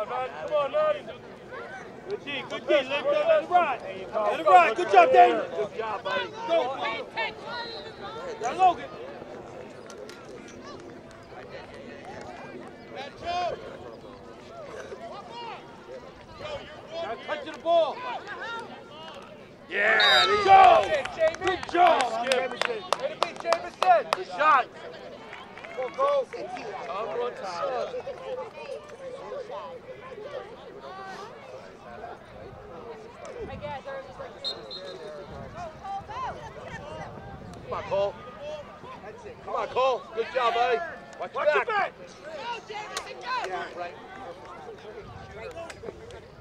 on, Nutty. Come on, Nutty. Good D, good D. Let it go, let it ride. Let it ride. Good job, Daniel. Good job, buddy. Go. Now, Logan. Now, cut the ball. Yeah, there you Go. go. Good job. Jameson. Way to be, Jameson. Good shot. Go, go. Come on, son. Come on, Cole. Come on, Cole. Good job, buddy. Watch, Watch your back. back. Yeah, right.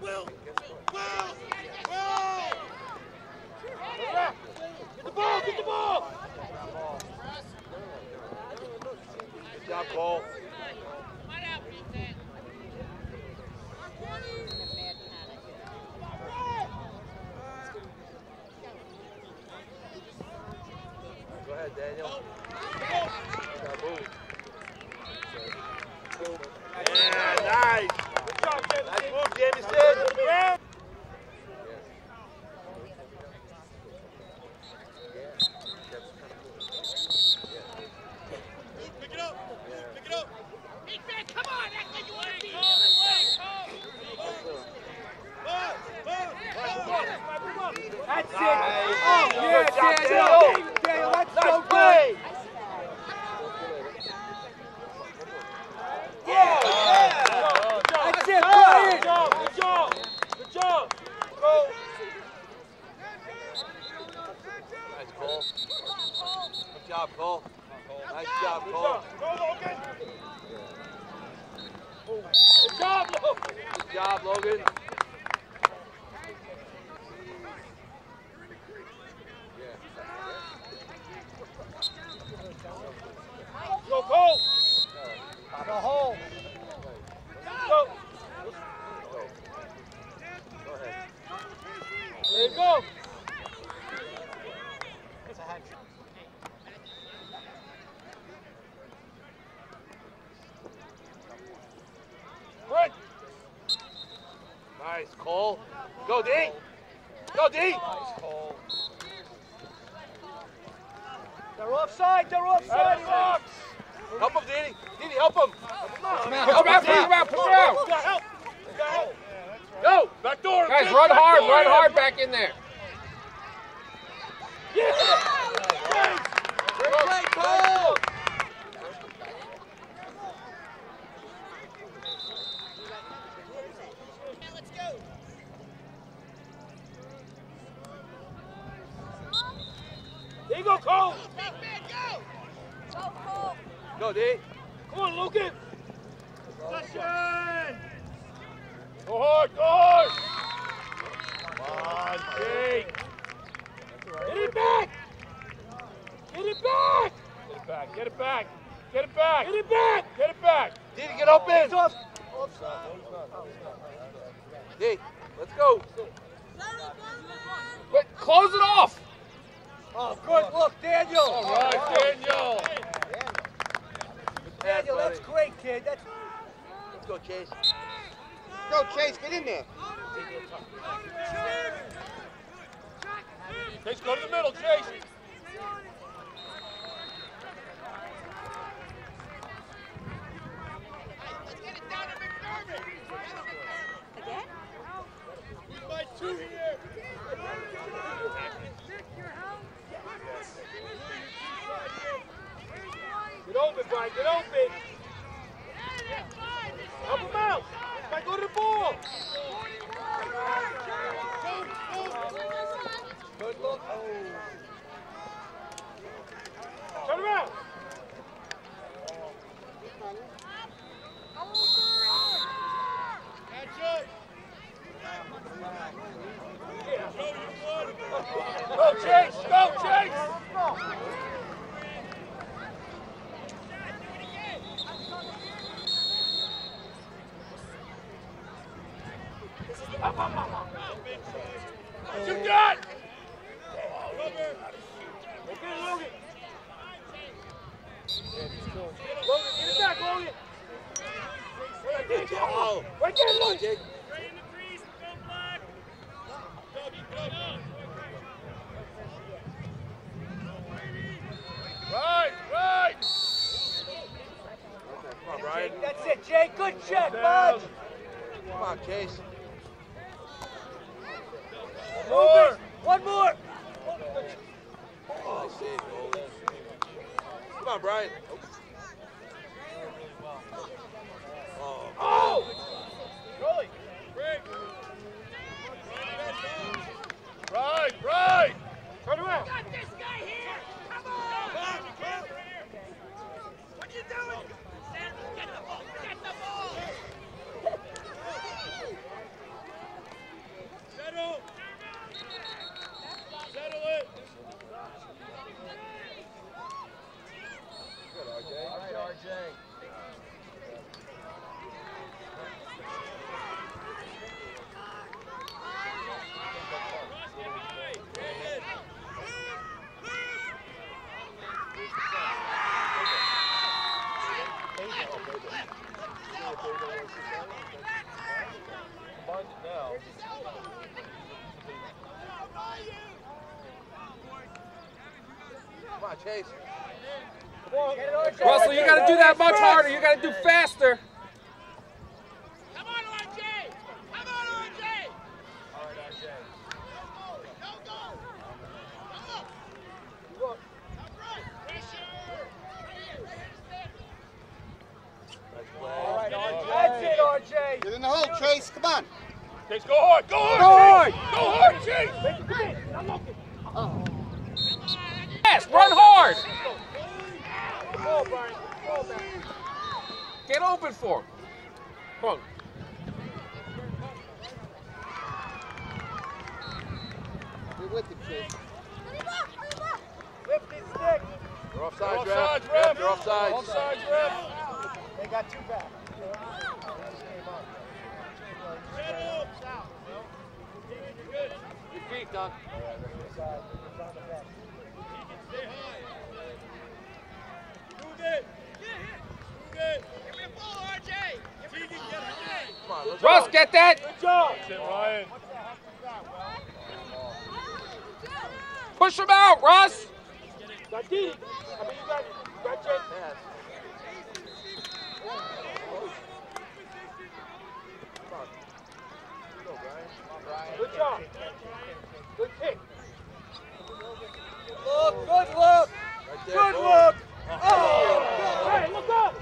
Will! Will! Will! Get the ball, get the ball. Good job, Cole. Go ahead, Daniel. Good job, move. Yeah, nice. Good job, Jameson. Nice move, Jamison. Yeah. Pick it up! Pick it up! That's it. Nice. Oh, yeah, Good job, Daniel. Daniel. Daniel, that's Nice so play. good. Yeah. That's it, Brian. Good job, good job. Good job. Go. Nice, Cole. Good job, Cole. Nice job, Cole. Good job, Logan. Good job, Logan. Go, Cole. The hole. Go. Go ahead. There you go. Brent. Nice, Cole. Go, D. Go, D. Nice hole. They're offside. They're offside. Box. Help him, Didi. Didi, help him. Come out, push him out, push him out, push him out. You got help. You got help. Go. Back door. Guys, run back hard, door run hard back in there. Yeah. Great play, Cole. There you go, Cole. Go, D. Come on, Logan. Possession. Go hard, go hard. Come on, Jake. Get it back. Get it back. Get it back. Get it back. Get it back. Get it back. Get it back. Didi, get open. It's off. D, let's go. But close it off. Oh, good look, Daniel. All right, Daniel. Daniel, that's great, kid. That's Let's go, Chase. go, Chase. Get in there. Chase, go to the middle, Chase. Who's my two here? Get open, Brian. Get open. Help him out. Brian, go to the ball. Good look. Oh. Logan, get it back, Logan. Oh. Right there, Come on, Logan. Jake. Right, right. Come on, Brian. That's it, Jay. Good check, bud. Come on, Chase. More. One more. Oh, I see. Come on, Brian. Oh. Oh! Rolly. Right, right. Turn around. Got this guy here! Come on! What you doing? Get the ball! Get the ball! Settle! Settle it! Come on, Chase. Russell, you got to do that much harder. You got to do faster. Come on, RJ! Come on, RJ! Go, go! Come on! Nice play. That's it, RJ. Get in the hole, Chase. Come on. Chase, go hard, go hard, Go Chase. Go hard, Chase. Make it come in. I'm looking. Yes, run hard. Ball, Brian. Ball back. Get open for him. Come on. You're with. Lift his stick. You're Offsides, ref. You're offsides. Offsides, ref. They got two back. Good. Feet, Doc. Stay high. Move it. Move it. Give me a ball, RJ. Tegan, get high. Come on, Russ, get that. Good job. That's it, Ryan. Push him out, Russ. Good job. Good kick. Look, good look. Right there. Good boom. look. Hey, look up.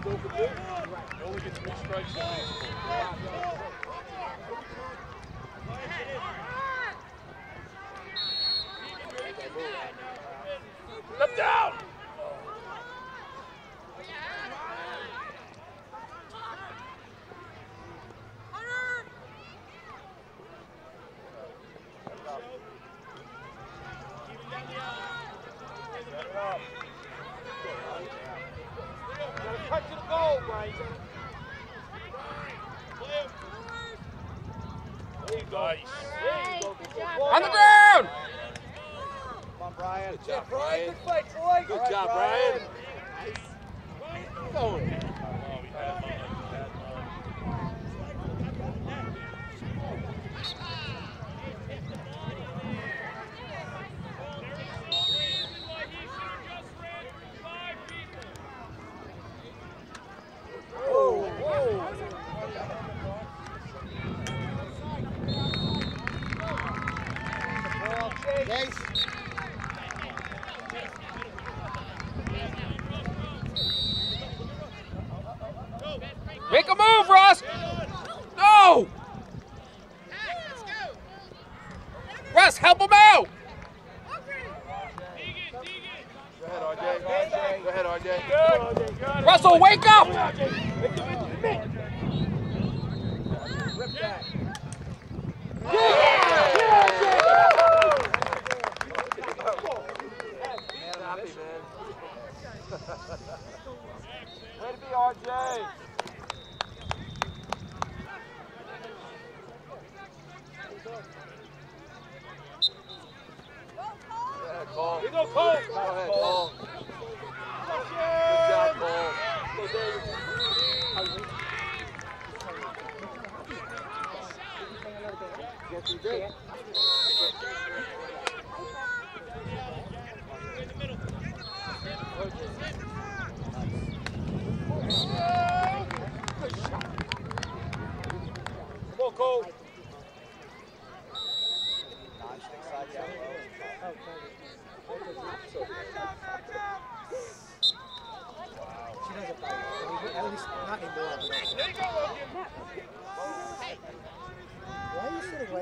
He only gets three strikes on these. Step down. Gotta cut to the goal, Brian. There you go. Nice. There you go. Good job. On the ground. Come on, Brian. Good job, Brian. Good job, Brian. Going. Ball, Chase. Chase. Make a move, Russ. No. Russ, help him out. Go ahead, RJ. Go ahead, RJ. Good. Got it. Russell, wake up. Make the mid- mid. Rip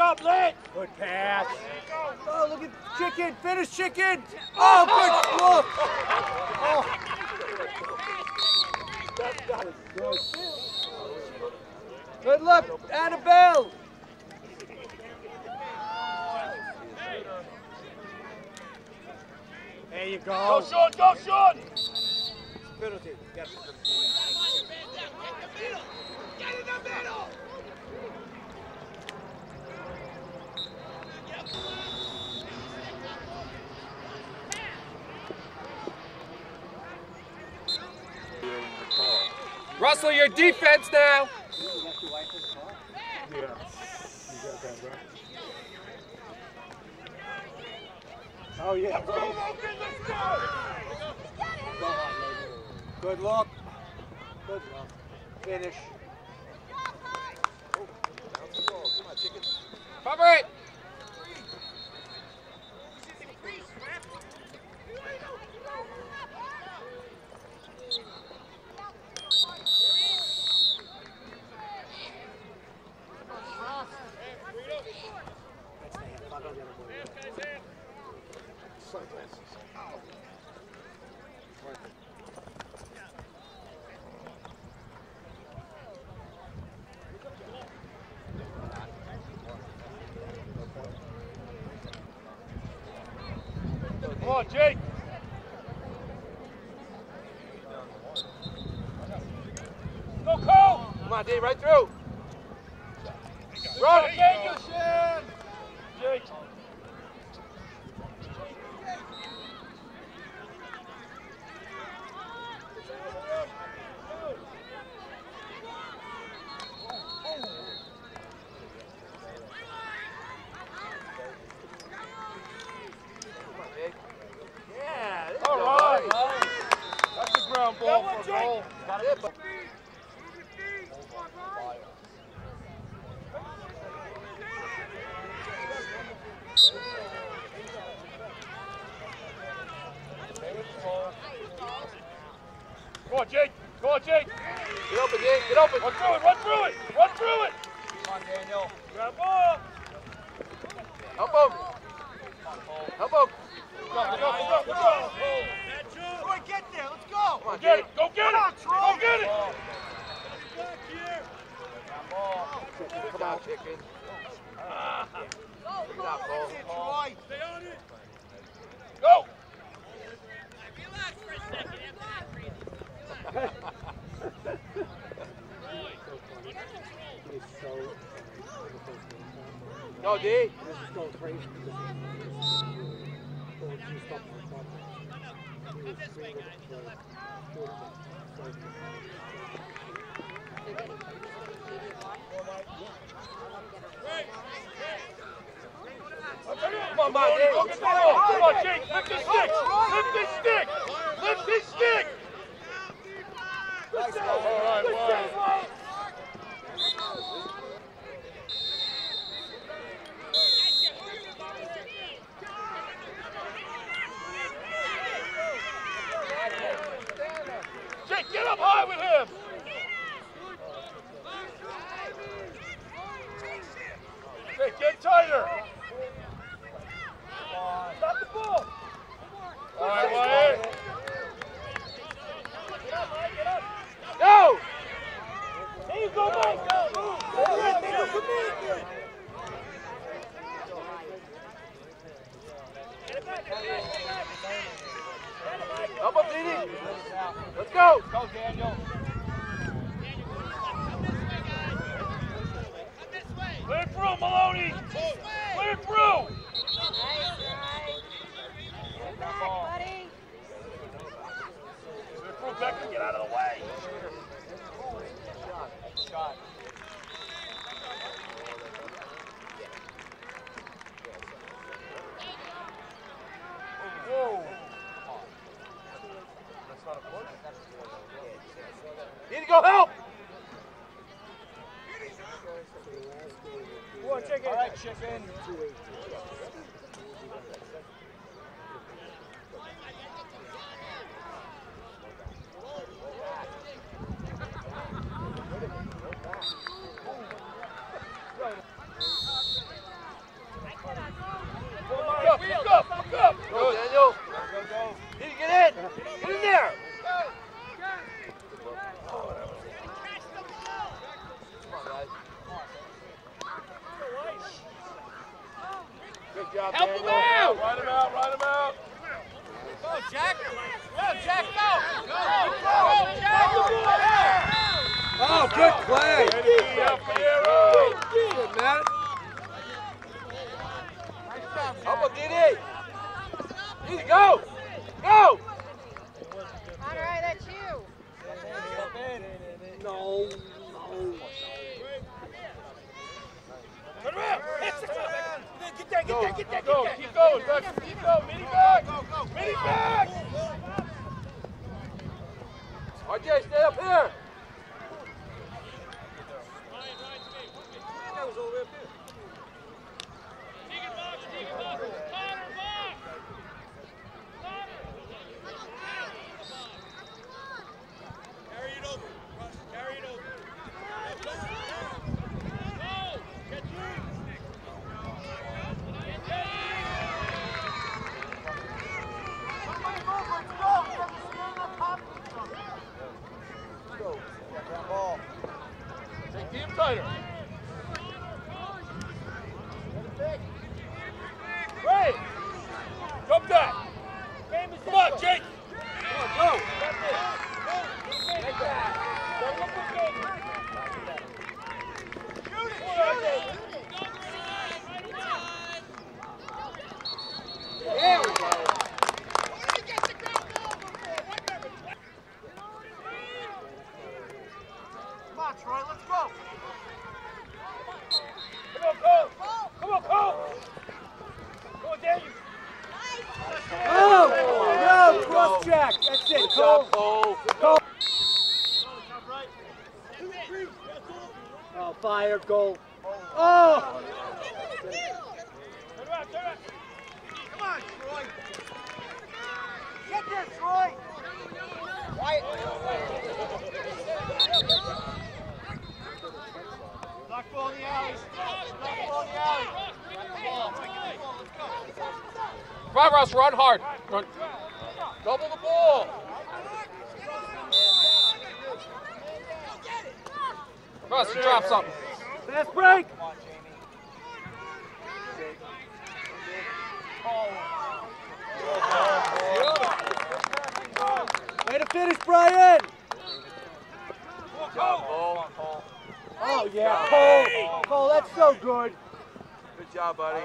job, Lance. Good pass. Oh, look at chicken. Finish chicken. Oh, good look. Oh. Good. Good look, oh. Annabelle. There you Go, go. Sean. Go, Sean. Penalty. Yes. Get in the middle! Russell, your defense now. Oh, yeah. Good look. Good look. Finish. Cover it. Come on, Jake. Go, Cole. Come on, Dave, right through. Run, Jake. Jake. Come on, Jake. Yeah, there you All go, right. buddy. That's the ground ball That one, for a goal. Jake. Got it, but Go on, Jake. Go on, Jake. get open, Jake. Get open. Run through it. Run through it. Run through it. Come on, Daniel. Grab ball. Help him. Help him. Go, go, go, go, go. Troy, get there, let's go! Come on, Get Jake. it. Go get it. On, Troy. Go get it. Come on, chicken. Pick it up, Cole. Troy! Stay Go, D. Go, three. Come this way, guys. To the left. Come on, Bobby. Come on, Jake. Lift the stick. Lift the stick. Lift the stick. Lift the stick. All right, one. Go, Daniel. go. Keep going, Doug. Keep going. Mini back. Go, go, go. Mini back. RJ, stay up here. Come on, run hard. Run. Double the ball. Russ, you drop something. Fast break. Way to finish, Brian. Oh, yeah, Cole. Cole, that's so good. Good job, buddy.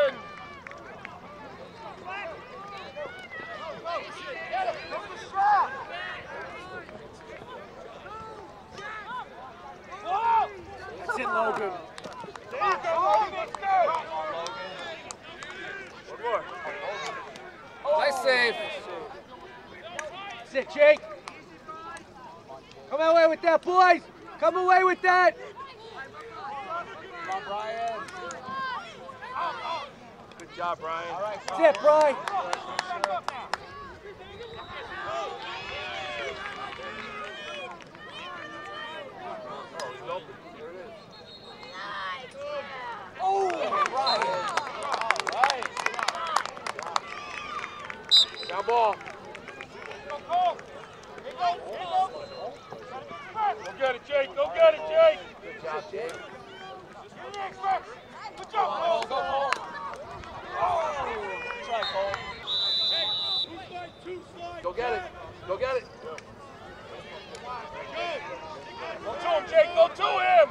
Jake. Come away with that, boys. Come away with that. Come on, Brian. Good job, Brian. All right, That's it, Brian. Oh, he's open. There it is. Oh, Brian. All right. Down ball. Go get it, Jake. Go get it, Jake. Good job, Jake. Go, go, go. Try, Cole. Go get it. Go get it. Go to him, Jake. Go to him.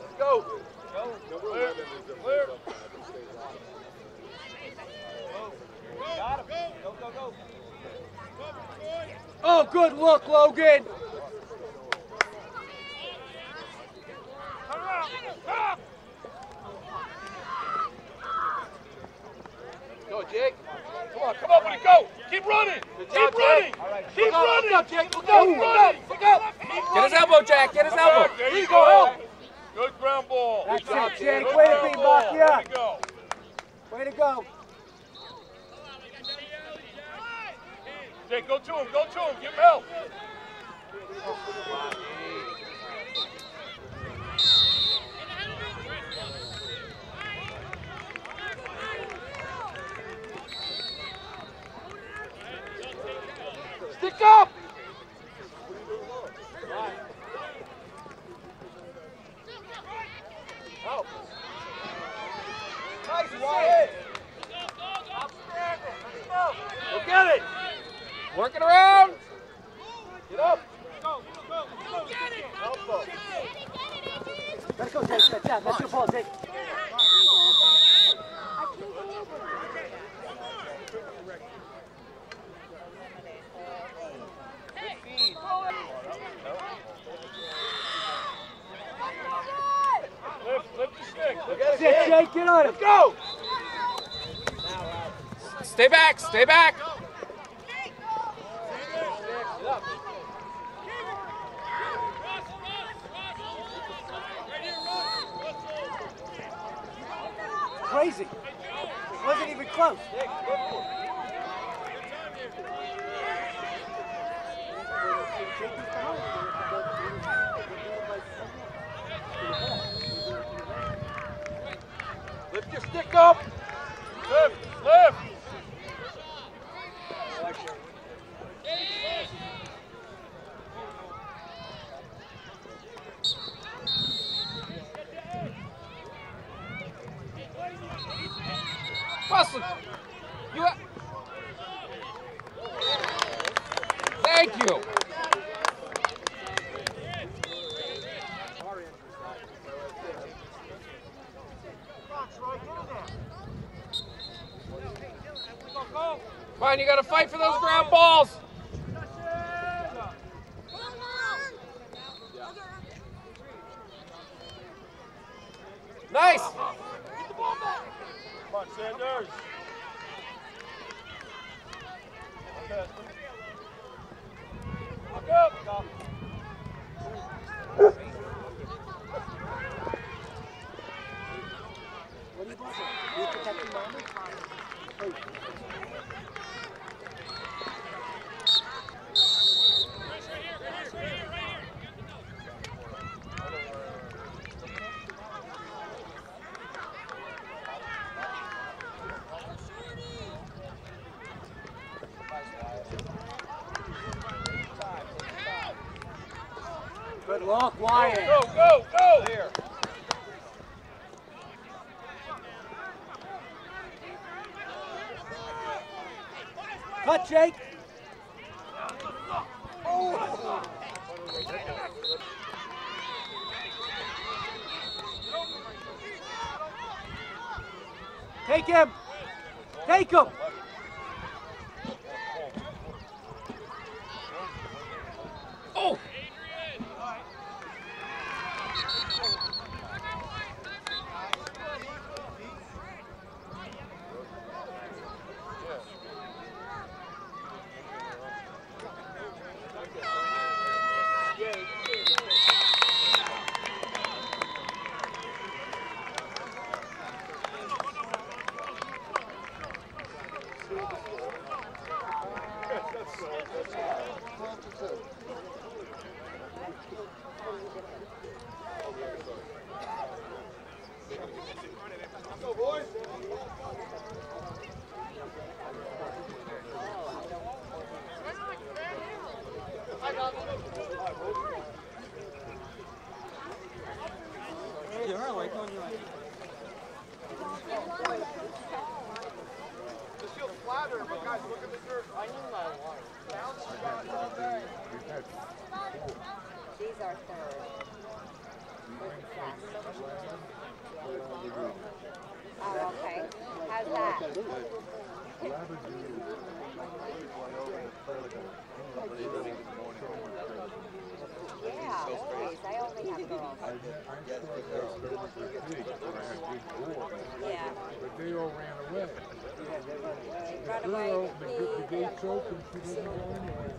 Let's go. Clear. Clear. Got him. Go, go, go. Oh, good look, Logan. Turn around. Stop. Go, Jake. Come on, come on, buddy, go. Keep running. Good Keep running. Jake. All right, Keep look running. look out, Jake. Look Keep out, look out, look out. Get his elbow, Jack. Get his elbow. There Here you you go. go, Help. help. Good ground ball. That's Good it, Jake. Good Way to be, ball. Way to go. Way to go. Jake, go to him. Go to him. Give him help. Stick up. Nice, Wyatt. Go get it. Working around. Get up. Elbow. Let's go, Jake. That's it. That's your ball, Jake. Lift, lift the. Go Lift get That's it, it, Jake. Jake. Get on it. Let's go. Stay back. Stay back. Crazy. Wasn't even close. It. Lift your stick up. Defenders. What are you doing? Are you? Wyatt. Go, go, go! Clear. Cut, Jake. Take him. Take him. Yeah. But they all ran away. Away. Girl, the, the gates open, she didn't go anywhere.